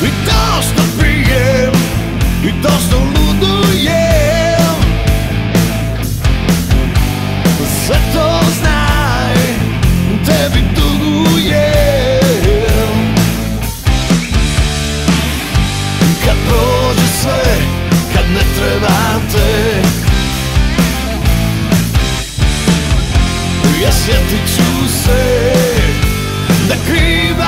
I to pijem I to ludujem. Sve to znaj Tebi dugujem. Kad prođe sve Kad ne treba te Ja sjetit ću se Da kriva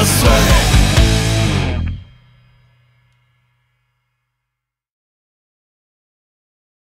za sve